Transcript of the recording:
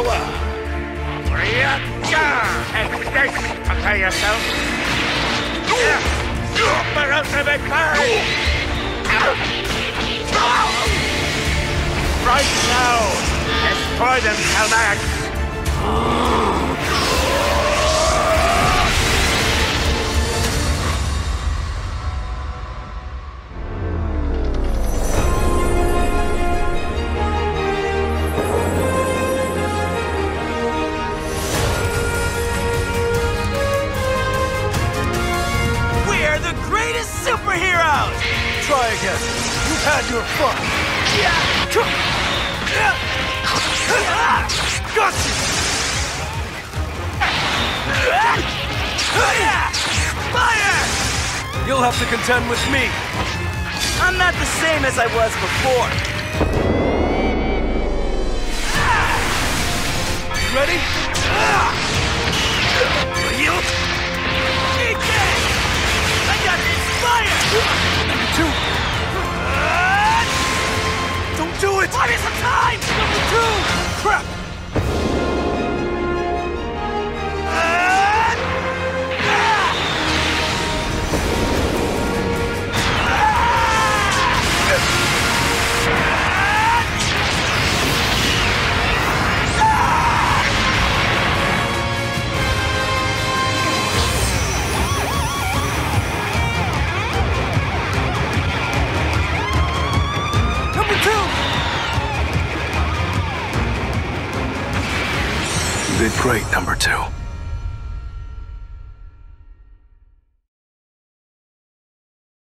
Power! This, prepare yourself. Super ultimate power! Right now! Destroy them, Cell Max! The greatest superheroes! Try again. You've had your fun. Got you! Fire! You'll have to contend with me. I'm not the same as I was before. You ready? You? Two. Don't do it! Buy me some time! Number two! Crap! Did great, number two.